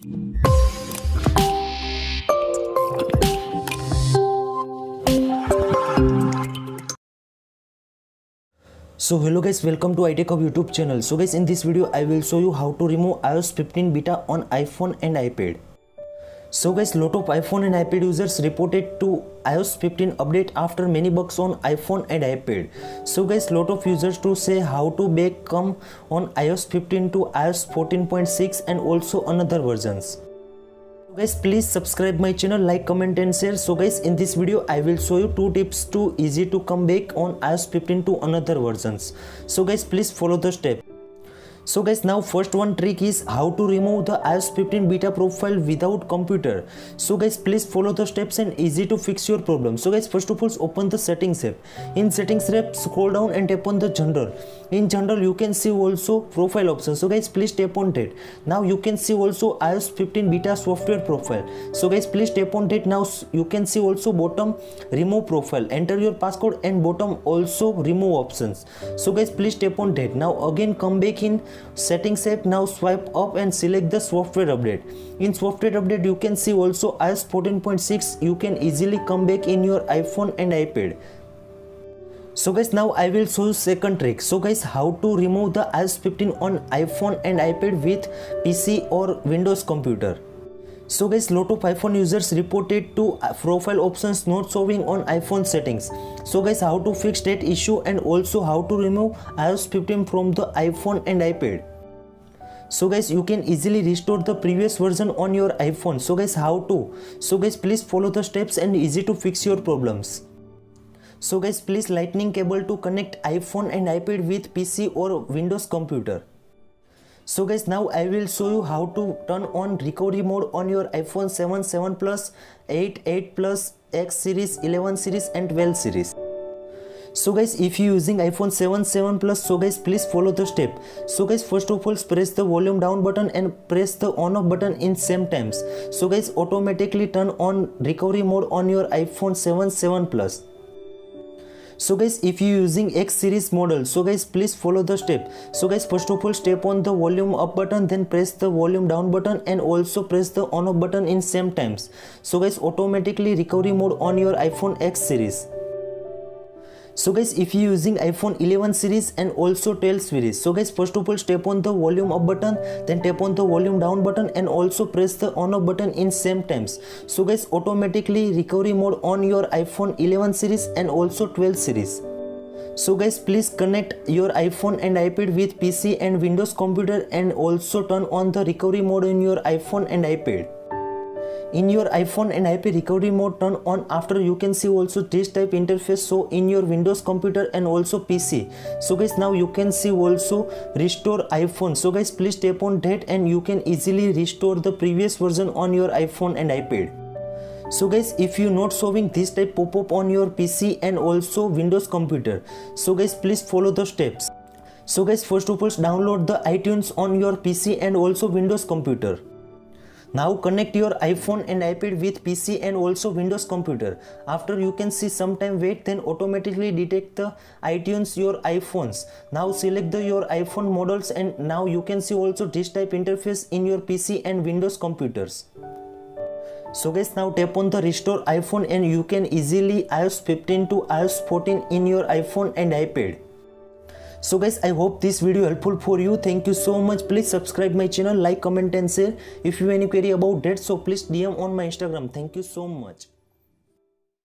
so hello guys welcome to iTechHub youtube channel. So guys in this video i will show you how to remove ios 15 beta on iphone and ipad so guys lot of iphone and ipad users reported to ios 15 update after many bugs on iphone and ipad. So guys lot of users to say how to back come on ios 15 to ios 14.6 and also another versions. So guys please subscribe my channel like comment and share. So guys in this video i will show you two tips to easy to come back on ios 15 to another versions. So guys please follow the step so guys now first one trick is how to remove the iOS 15 beta profile without computer. So guys please follow the steps and easy to fix your problem. So guys first of all open the settings app. In settings app scroll down and tap on the general. In general you can see also profile option. So guys please tap on that. Now you can see also iOS 15 beta software profile. So guys please tap on that. Now you can see also bottom remove profile. Enter your passcode and bottom also remove options. So guys please tap on that. Now again come back in settings app now swipe up and select the software update. In software update you can see also iOS 14.6 you can easily come back in your iPhone and iPad. So guys now I will show you second trick. So guys how to remove the iOS 15 on iPhone and iPad with PC or Windows computer so guys lot of iphone users reported to uh, profile options not showing on iphone settings. So guys how to fix that issue and also how to remove ios 15 from the iphone and ipad. So guys you can easily restore the previous version on your iphone. So guys how to? So guys please follow the steps and easy to fix your problems. So guys please lightning cable to connect iphone and ipad with pc or windows computer so guys now i will show you how to turn on recovery mode on your iphone 7 7 plus 8 8 plus x series 11 series and 12 series. So guys if you using iphone 7 7 plus so guys please follow the step. So guys first of all press the volume down button and press the on off button in same times. So guys automatically turn on recovery mode on your iphone 7 7 plus so guys if you using x series model so guys please follow the step. So guys first of all step on the volume up button then press the volume down button and also press the on off button in same times. So guys automatically recovery mode on your iphone x series so guys if you using iphone 11 series and also 12 series so guys first of all tap on the volume up button then tap on the volume down button and also press the on off button in same times. So guys automatically recovery mode on your iphone 11 series and also 12 series. So guys please connect your iphone and ipad with pc and windows computer and also turn on the recovery mode in your iphone and ipad in your iphone and ipad recovery mode turn on after you can see also this type interface so in your windows computer and also pc so guys now you can see also restore iphone. So guys please tap on that and you can easily restore the previous version on your iphone and ipad. So guys if you not showing this type pop-up on your pc and also windows computer so guys please follow the steps. So guys first of all download the itunes on your pc and also windows computer now connect your iPhone and iPad with PC and also Windows computer. After you can see sometime wait then automatically detect the iTunes your iPhones. Now select the your iPhone models and now you can see also this type interface in your PC and Windows computers. So guys now tap on the restore iPhone and you can easily iOS 15 to iOS 14 in your iPhone and iPad so guys i hope this video helpful for you. Thank you so much. Please subscribe my channel like comment and share. If you have any query about that so please dm on my instagram. Thank you so much